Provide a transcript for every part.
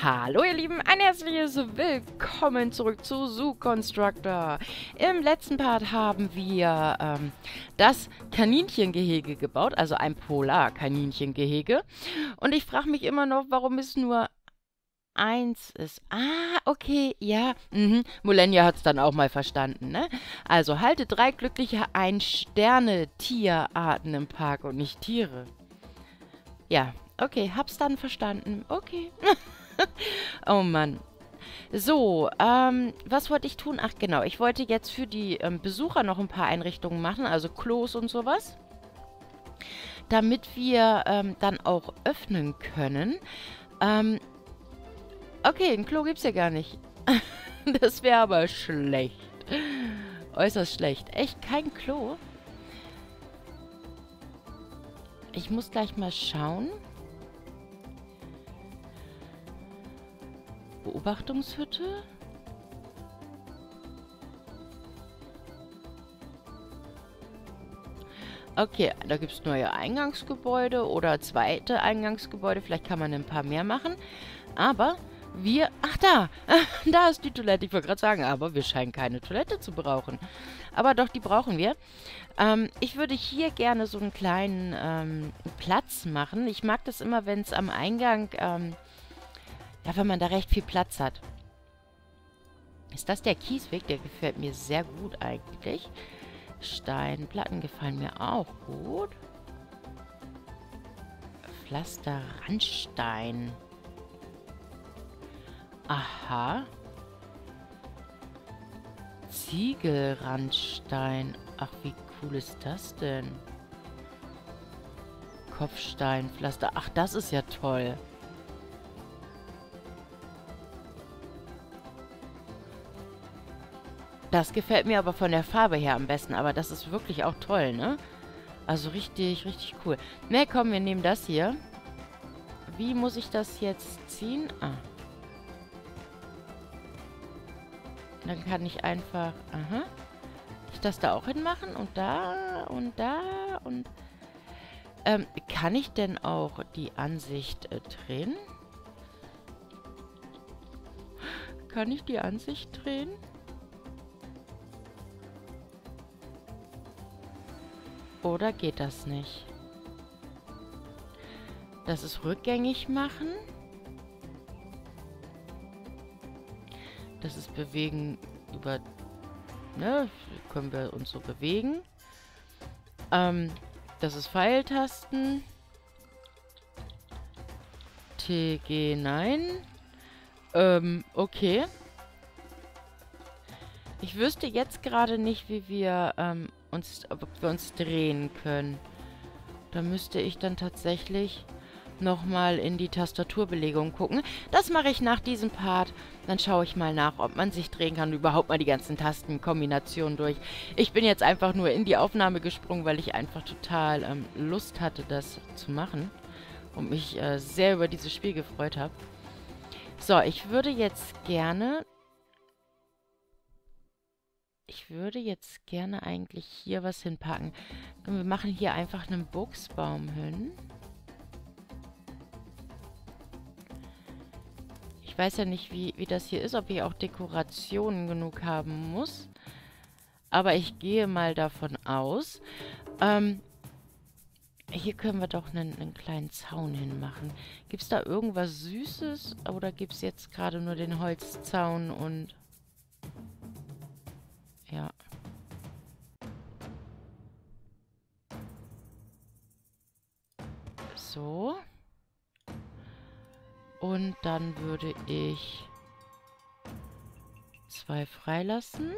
Hallo ihr Lieben, ein herzliches Willkommen zurück zu Zoo Constructor. Im letzten Part haben wir ähm, das Kaninchengehege gebaut, also ein Polar-Kaninchengehege. Und ich frage mich immer noch, warum es nur eins ist. Ah, okay, ja. Mhm. Molenia hat es dann auch mal verstanden, ne? Also halte drei glückliche Ein-Sterne-Tierarten im Park und nicht Tiere. Ja, okay, hab's dann verstanden. Okay. oh Mann. So, ähm, was wollte ich tun? Ach genau, ich wollte jetzt für die ähm, Besucher noch ein paar Einrichtungen machen, also Klos und sowas. Damit wir ähm, dann auch öffnen können. Ähm, okay, ein Klo gibt's ja gar nicht. das wäre aber schlecht. Äußerst schlecht. Echt kein Klo? Ich muss gleich mal schauen. Beobachtungshütte? Okay, da gibt es neue Eingangsgebäude oder zweite Eingangsgebäude. Vielleicht kann man ein paar mehr machen. Aber wir... Ach, da! Da ist die Toilette. Ich wollte gerade sagen, aber wir scheinen keine Toilette zu brauchen. Aber doch, die brauchen wir. Ähm, ich würde hier gerne so einen kleinen ähm, Platz machen. Ich mag das immer, wenn es am Eingang... Ähm, ja, wenn man da recht viel Platz hat. Ist das der Kiesweg? Der gefällt mir sehr gut eigentlich. Steinplatten gefallen mir auch gut. Pflasterrandstein. Aha. Ziegelrandstein. Ach, wie cool ist das denn? Kopfsteinpflaster. Ach, das ist ja toll. Das gefällt mir aber von der Farbe her am besten. Aber das ist wirklich auch toll, ne? Also richtig, richtig cool. Ne, komm, wir nehmen das hier. Wie muss ich das jetzt ziehen? Ah. Dann kann ich einfach... Aha. Ich das da auch hinmachen? Und da und da und... Ähm, kann ich denn auch die Ansicht äh, drehen? Kann ich die Ansicht drehen? Oder geht das nicht? Das ist rückgängig machen. Das ist bewegen über... Ne, können wir uns so bewegen. Ähm, das ist Pfeiltasten. TG, nein. Ähm, okay. Ich wüsste jetzt gerade nicht, wie wir ähm, uns, ob wir uns drehen können. Da müsste ich dann tatsächlich nochmal in die Tastaturbelegung gucken. Das mache ich nach diesem Part. Dann schaue ich mal nach, ob man sich drehen kann. Überhaupt mal die ganzen Tastenkombinationen durch. Ich bin jetzt einfach nur in die Aufnahme gesprungen, weil ich einfach total ähm, Lust hatte, das zu machen. Und mich äh, sehr über dieses Spiel gefreut habe. So, ich würde jetzt gerne ich würde jetzt gerne eigentlich hier was hinpacken. Wir machen hier einfach einen Buchsbaum hin. Ich weiß ja nicht, wie, wie das hier ist, ob ich auch Dekorationen genug haben muss. Aber ich gehe mal davon aus. Ähm, hier können wir doch einen, einen kleinen Zaun hinmachen. Gibt es da irgendwas Süßes? Oder gibt es jetzt gerade nur den Holzzaun und... So. Und dann würde ich zwei freilassen.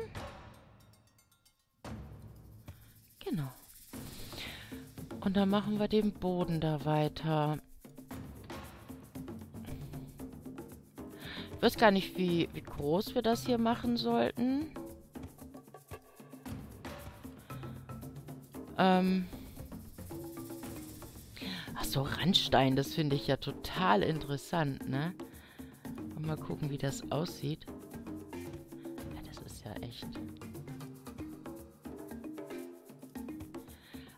Genau. Und dann machen wir den Boden da weiter. Ich weiß gar nicht, wie, wie groß wir das hier machen sollten. Ähm. So, Randstein, das finde ich ja total interessant, ne? Mal gucken, wie das aussieht. Ja, das ist ja echt...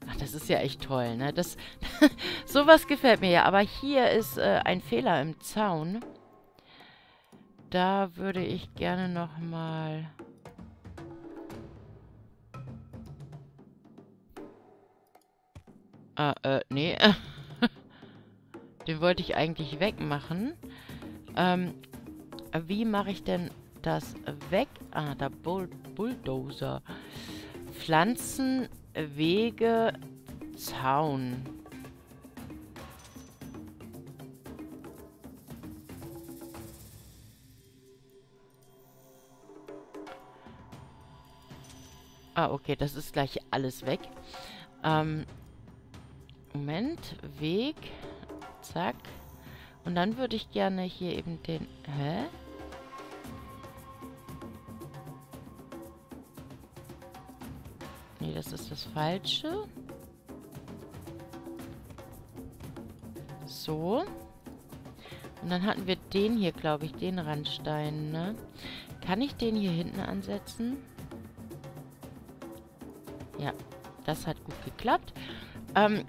Ach, das ist ja echt toll, ne? Das, sowas gefällt mir ja. Aber hier ist äh, ein Fehler im Zaun. da würde ich gerne noch mal... Ah, äh, nee. Den wollte ich eigentlich wegmachen. Ähm, wie mache ich denn das weg? Ah, der Bull Bulldozer. Pflanzen, Wege, Zaun. Ah, okay, das ist gleich alles weg. Ähm, Moment, Weg, zack. Und dann würde ich gerne hier eben den... Hä? Nee, das ist das Falsche. So. Und dann hatten wir den hier, glaube ich, den Randstein, ne? Kann ich den hier hinten ansetzen? Ja, das hat gut geklappt. Ähm,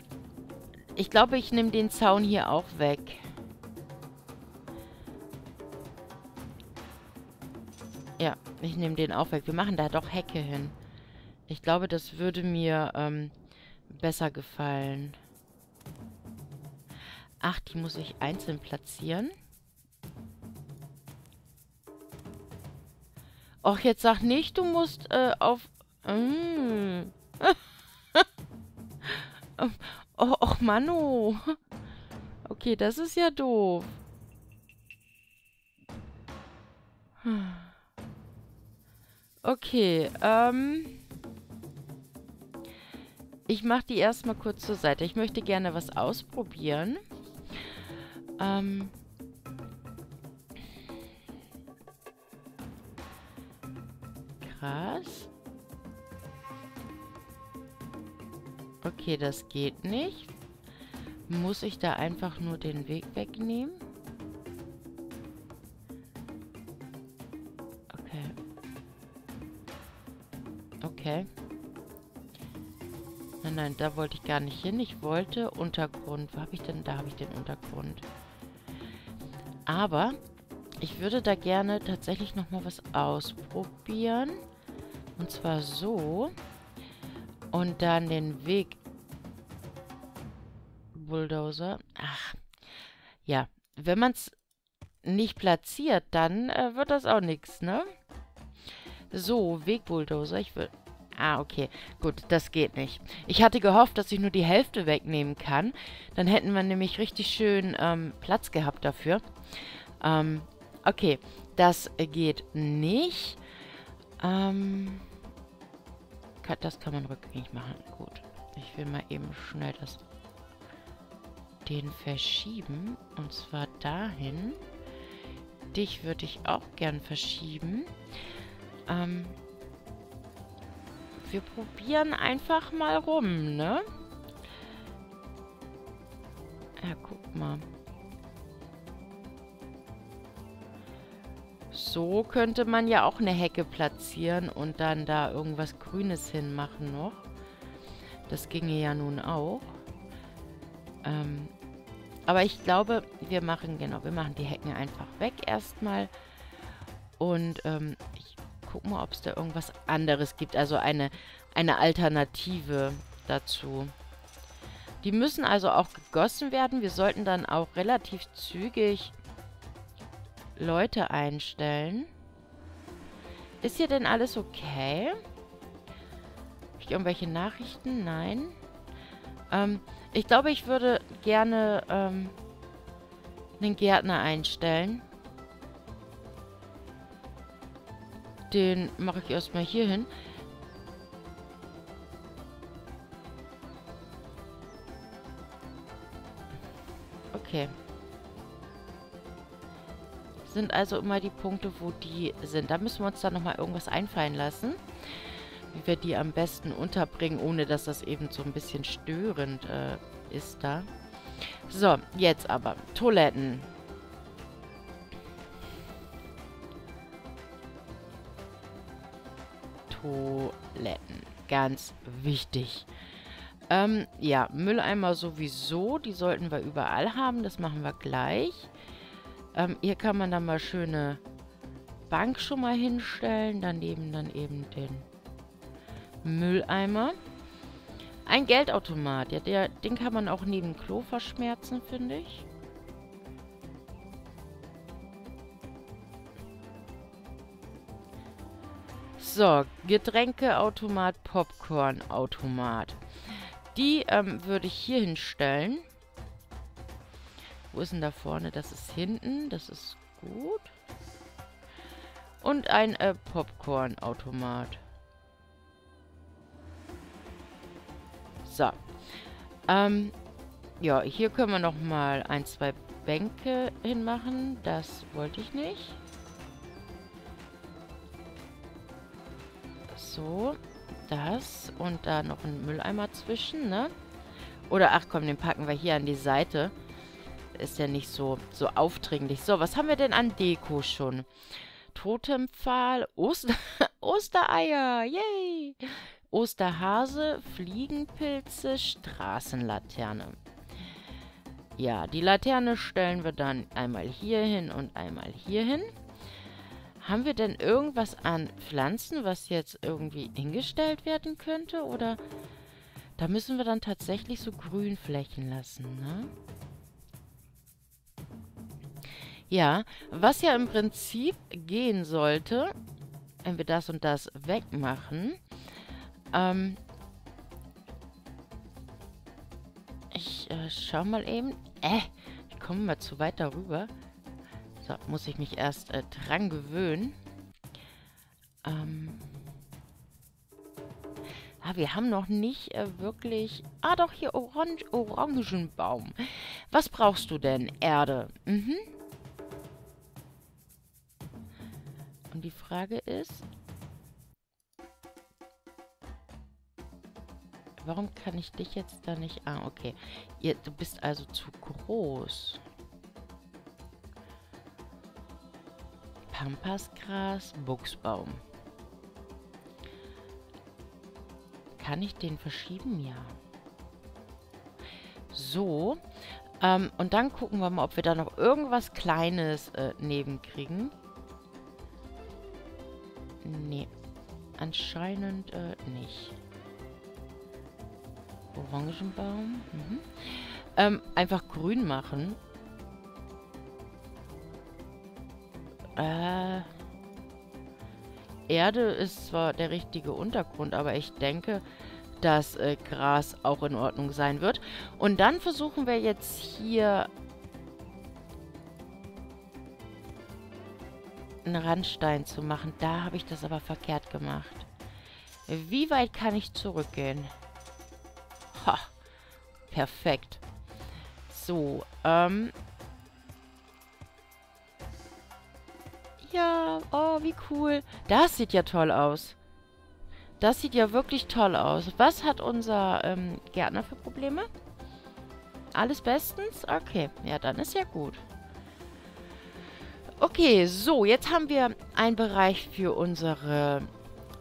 ich glaube, ich nehme den Zaun hier auch weg. Ja, ich nehme den auch weg. Wir machen da doch Hecke hin. Ich glaube, das würde mir ähm, besser gefallen. Ach, die muss ich einzeln platzieren. Och, jetzt sag nicht, du musst äh, auf... Mm. oh, och, Mano. Okay, das ist ja doof. Okay, ähm... Ich mache die erstmal kurz zur Seite. Ich möchte gerne was ausprobieren. Ähm... Krass. Okay, das geht nicht. Muss ich da einfach nur den Weg wegnehmen? Okay. Okay. Nein, nein, da wollte ich gar nicht hin. Ich wollte Untergrund. Wo habe ich denn? Da habe ich den Untergrund. Aber ich würde da gerne tatsächlich nochmal was ausprobieren. Und zwar so. Und dann den Weg. Bulldozer. Ach. Ja. Wenn man es nicht platziert, dann äh, wird das auch nichts, ne? So, Wegbulldozer. Ich will... Ah, okay. Gut, das geht nicht. Ich hatte gehofft, dass ich nur die Hälfte wegnehmen kann. Dann hätten wir nämlich richtig schön ähm, Platz gehabt dafür. Ähm, okay. Das geht nicht. Ähm, das kann man rückgängig machen. Gut. Ich will mal eben schnell das den verschieben. Und zwar dahin. Dich würde ich auch gern verschieben. Ähm, wir probieren einfach mal rum, ne? Ja, guck mal. So könnte man ja auch eine Hecke platzieren und dann da irgendwas Grünes hinmachen noch. Das ginge ja nun auch. Ähm, aber ich glaube, wir machen, genau, wir machen die Hecken einfach weg erstmal. Und ähm, ich gucke mal, ob es da irgendwas anderes gibt. Also eine, eine Alternative dazu. Die müssen also auch gegossen werden. Wir sollten dann auch relativ zügig Leute einstellen. Ist hier denn alles okay? Habe ich irgendwelche Nachrichten? Nein. Ähm, ich glaube, ich würde gerne ähm, einen Gärtner einstellen. Den mache ich erstmal hier hin. Okay. Sind also immer die Punkte, wo die sind. Da müssen wir uns dann nochmal irgendwas einfallen lassen. Wie wir die am besten unterbringen, ohne dass das eben so ein bisschen störend äh, ist da. So, jetzt aber. Toiletten. Toiletten. Ganz wichtig. Ähm, ja, Mülleimer sowieso. Die sollten wir überall haben. Das machen wir gleich. Ähm, hier kann man dann mal schöne Bank schon mal hinstellen. Daneben dann eben den Mülleimer. Ein Geldautomat. Ja, der, den kann man auch neben Klo verschmerzen, finde ich. So, Getränkeautomat, Popcornautomat. Die ähm, würde ich hier hinstellen. Wo ist denn da vorne? Das ist hinten. Das ist gut. Und ein äh, Popcornautomat. So. Ähm, ja, hier können wir noch mal ein, zwei Bänke hinmachen. Das wollte ich nicht. So, das und da noch ein Mülleimer zwischen, ne? Oder, ach komm, den packen wir hier an die Seite. Ist ja nicht so, so aufdringlich. So, was haben wir denn an Deko schon? Totempfahl, Oster Ostereier, yay! Osterhase, Fliegenpilze, Straßenlaterne. Ja, die Laterne stellen wir dann einmal hier hin und einmal hier hin. Haben wir denn irgendwas an Pflanzen, was jetzt irgendwie hingestellt werden könnte? Oder da müssen wir dann tatsächlich so Grünflächen lassen, ne? Ja, was ja im Prinzip gehen sollte, wenn wir das und das wegmachen, ähm, ich äh, schau mal eben. Äh, ich komme mal zu weit darüber. So, muss ich mich erst äh, dran gewöhnen. Ähm. Ah, wir haben noch nicht äh, wirklich... Ah, doch, hier Orange Orangenbaum. Was brauchst du denn? Erde. Mhm. Und die Frage ist... Warum kann ich dich jetzt da nicht... Ah, okay. Ihr, du bist also zu groß. Pampasgras, Buchsbaum. Kann ich den verschieben? Ja. So. Ähm, und dann gucken wir mal, ob wir da noch irgendwas Kleines äh, nebenkriegen. Nee. Anscheinend äh, nicht. Orangenbaum. Mhm. Ähm, einfach grün machen. Äh, Erde ist zwar der richtige Untergrund, aber ich denke, dass äh, Gras auch in Ordnung sein wird. Und dann versuchen wir jetzt hier einen Randstein zu machen. Da habe ich das aber verkehrt gemacht. Wie weit kann ich zurückgehen? Ha, perfekt. So, ähm, Ja, oh, wie cool. Das sieht ja toll aus. Das sieht ja wirklich toll aus. Was hat unser ähm, Gärtner für Probleme? Alles bestens? Okay, ja, dann ist ja gut. Okay, so, jetzt haben wir einen Bereich für unsere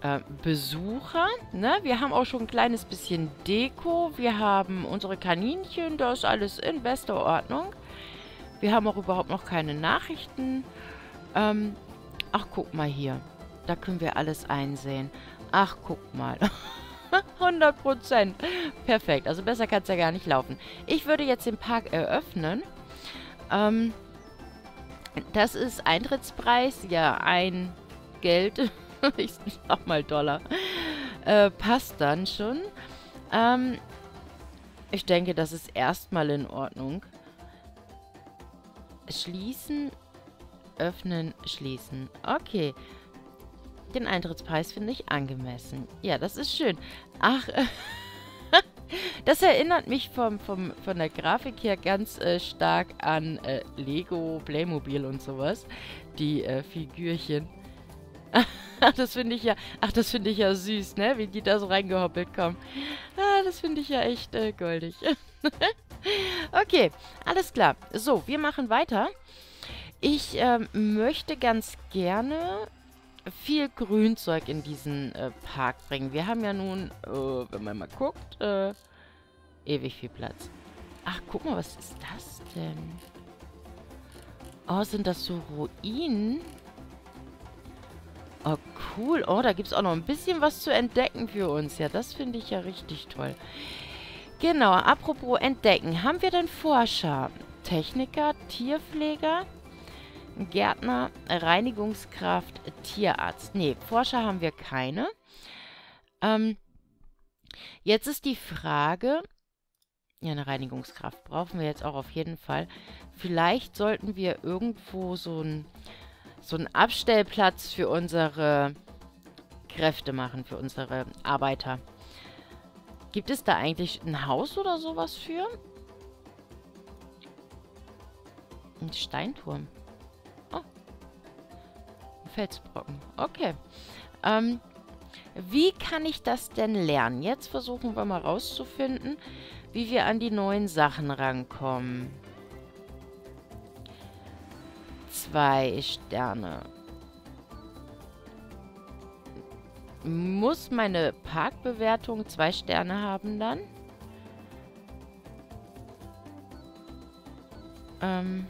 äh, Besucher. Ne? Wir haben auch schon ein kleines bisschen Deko. Wir haben unsere Kaninchen. Da ist alles in bester Ordnung. Wir haben auch überhaupt noch keine Nachrichten. Ähm, ach, guck mal hier. Da können wir alles einsehen. Ach, guck mal. 100 Prozent. Perfekt. Also besser kann es ja gar nicht laufen. Ich würde jetzt den Park eröffnen. Ähm, das ist Eintrittspreis. Ja, ein Geld. ich sag mal Dollar. Äh, passt dann schon. Ähm, ich denke, das ist erstmal in Ordnung. Schließen Öffnen, schließen. Okay. Den Eintrittspreis finde ich angemessen. Ja, das ist schön. Ach, das erinnert mich vom, vom, von der Grafik her ganz äh, stark an äh, Lego, Playmobil und sowas. Die äh, Figürchen. das finde ich ja, ach, das finde ich ja süß, ne? Wie die da so reingehoppelt kommen. Ah, das finde ich ja echt äh, goldig. okay, alles klar. So, wir machen weiter. Ich ähm, möchte ganz gerne viel Grünzeug in diesen äh, Park bringen. Wir haben ja nun, äh, wenn man mal guckt, äh, ewig viel Platz. Ach, guck mal, was ist das denn? Oh, sind das so Ruinen? Oh, cool. Oh, da gibt es auch noch ein bisschen was zu entdecken für uns. Ja, das finde ich ja richtig toll. Genau, apropos entdecken. Haben wir denn Forscher? Techniker, Tierpfleger, Gärtner, Reinigungskraft, Tierarzt. Nee, Forscher haben wir keine. Ähm, jetzt ist die Frage, ja, eine Reinigungskraft brauchen wir jetzt auch auf jeden Fall. Vielleicht sollten wir irgendwo so ein so einen Abstellplatz für unsere Kräfte machen, für unsere Arbeiter. Gibt es da eigentlich ein Haus oder sowas für? Ein Steinturm. Felsbrocken. Okay. Ähm, wie kann ich das denn lernen? Jetzt versuchen wir mal rauszufinden, wie wir an die neuen Sachen rankommen zwei Sterne. Muss meine Parkbewertung zwei Sterne haben dann? Ähm.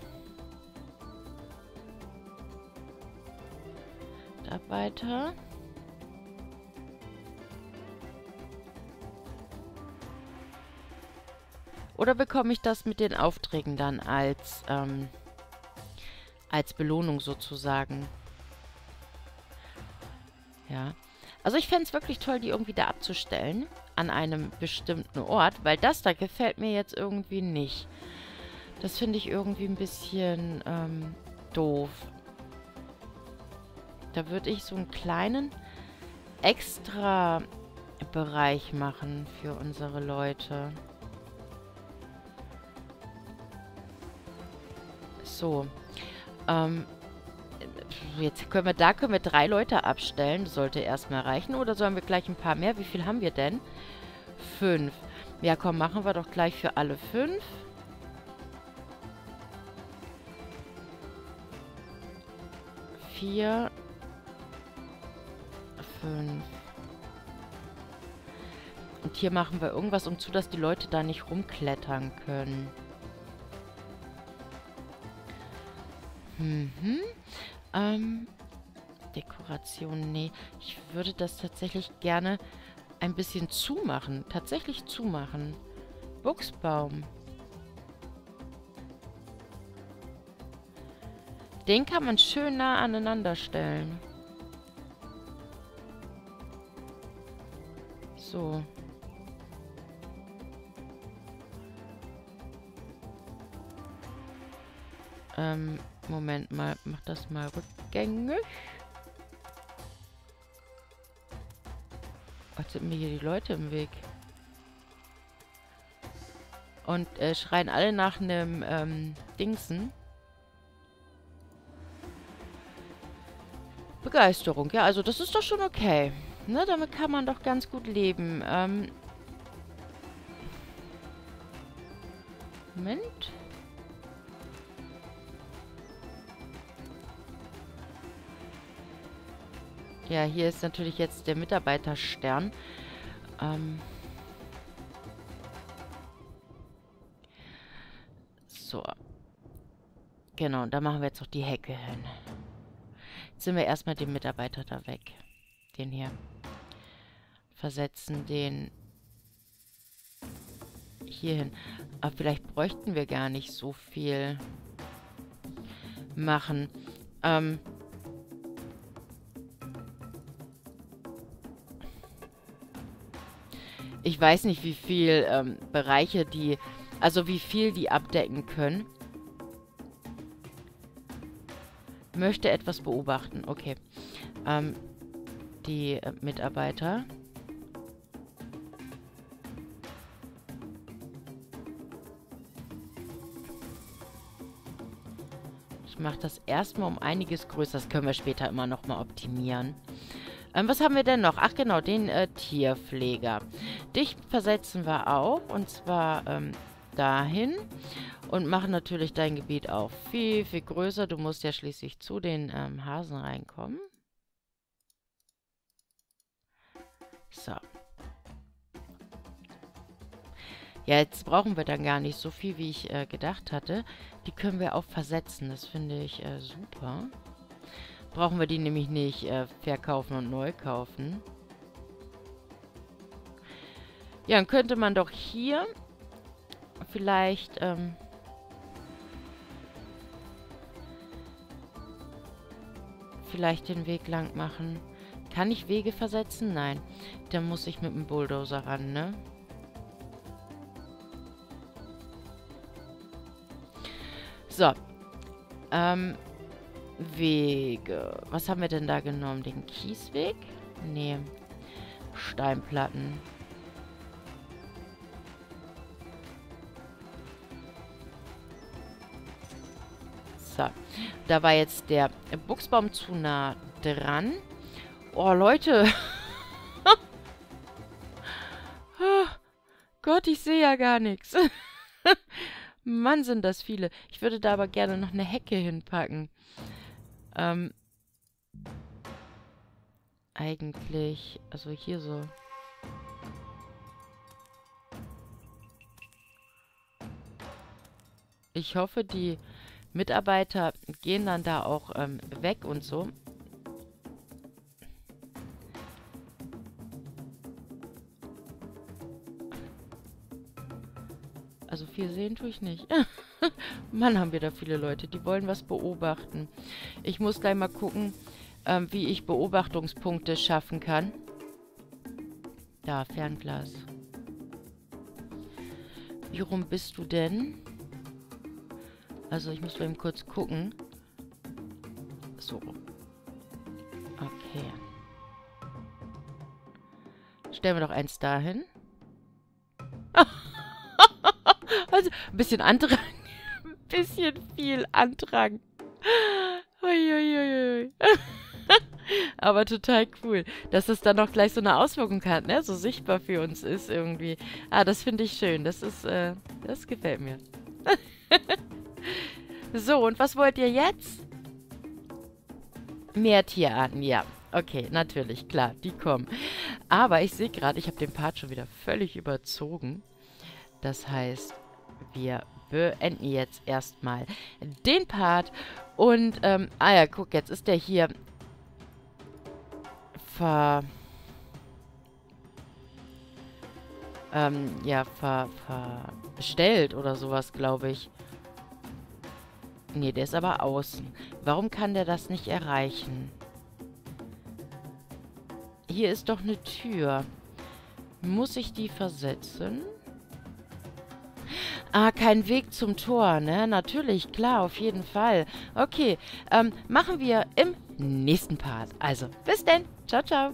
Mitarbeiter. Oder bekomme ich das mit den Aufträgen dann als, ähm, als Belohnung sozusagen. Ja. Also ich fände es wirklich toll, die irgendwie da abzustellen. An einem bestimmten Ort. Weil das da gefällt mir jetzt irgendwie nicht. Das finde ich irgendwie ein bisschen ähm, doof. Da würde ich so einen kleinen extra Bereich machen für unsere Leute. So. Ähm, jetzt können wir, da können wir drei Leute abstellen. Das sollte erstmal reichen. Oder sollen wir gleich ein paar mehr? Wie viel haben wir denn? Fünf. Ja, komm, machen wir doch gleich für alle fünf. Vier. Fünf. Und hier machen wir irgendwas um zu, dass die Leute da nicht rumklettern können. Mhm. Ähm, Dekoration, nee. Ich würde das tatsächlich gerne ein bisschen zumachen. Tatsächlich zumachen. Buchsbaum. Den kann man schön nah aneinander stellen. So. Ähm, Moment mal, mach das mal rückgängig. Was sind mir hier die Leute im Weg? Und äh, schreien alle nach einem ähm, Dingsen. Begeisterung, ja, also das ist doch schon okay. Ne, damit kann man doch ganz gut leben. Ähm Moment. Ja, hier ist natürlich jetzt der Mitarbeiterstern. Ähm so. Genau, da machen wir jetzt noch die Hecke hin. Jetzt sind wir erstmal den Mitarbeiter da weg. Den hier. Versetzen den hier hin. Aber vielleicht bräuchten wir gar nicht so viel machen. Ähm, Ich weiß nicht, wie viel ähm, Bereiche die... Also wie viel die abdecken können. Möchte etwas beobachten. Okay. Ähm, die äh, Mitarbeiter... Ich mache das erstmal um einiges größer. Das können wir später immer nochmal optimieren. Ähm, was haben wir denn noch? Ach genau, den äh, Tierpfleger. Dich versetzen wir auch. Und zwar ähm, dahin. Und machen natürlich dein Gebiet auch viel, viel größer. Du musst ja schließlich zu den ähm, Hasen reinkommen. So. Ja, jetzt brauchen wir dann gar nicht so viel, wie ich äh, gedacht hatte. Die können wir auch versetzen. Das finde ich äh, super. brauchen wir die nämlich nicht äh, verkaufen und neu kaufen. Ja, dann könnte man doch hier vielleicht... Ähm, vielleicht den Weg lang machen. Kann ich Wege versetzen? Nein. Dann muss ich mit dem Bulldozer ran, ne? So. Ähm, Wege. Was haben wir denn da genommen? Den Kiesweg? Nee. Steinplatten. So. Da war jetzt der Buchsbaum zu nah dran. Oh, Leute. Gott, ich sehe ja gar nichts. Mann, sind das viele. Ich würde da aber gerne noch eine Hecke hinpacken. Ähm. Eigentlich, also hier so. Ich hoffe, die Mitarbeiter gehen dann da auch ähm, weg und so. Viel sehen tue ich nicht. Mann, haben wir da viele Leute, die wollen was beobachten. Ich muss gleich mal gucken, ähm, wie ich Beobachtungspunkte schaffen kann. Da, Fernglas. Wie rum bist du denn? Also ich muss mal eben kurz gucken. So. Okay. Stellen wir doch eins dahin. also ein bisschen Andrang. ein bisschen viel Andrang. Uiuiui. Aber total cool, dass es dann auch gleich so eine Auswirkung hat, ne? So sichtbar für uns ist irgendwie. Ah, das finde ich schön. Das ist, äh, das gefällt mir. So, und was wollt ihr jetzt? Mehr Tierarten, ja. Okay, natürlich, klar, die kommen. Aber ich sehe gerade, ich habe den Part schon wieder völlig überzogen. Das heißt, wir beenden jetzt erstmal den Part. Und, ähm, ah ja, guck, jetzt ist der hier ver... Ähm, ja, ver, verstellt oder sowas, glaube ich. Nee, der ist aber außen. Warum kann der das nicht erreichen? Hier ist doch eine Tür. Muss ich die versetzen? Ah, kein Weg zum Tor, ne? Natürlich, klar, auf jeden Fall. Okay, ähm, machen wir im nächsten Part. Also, bis denn. Ciao, ciao.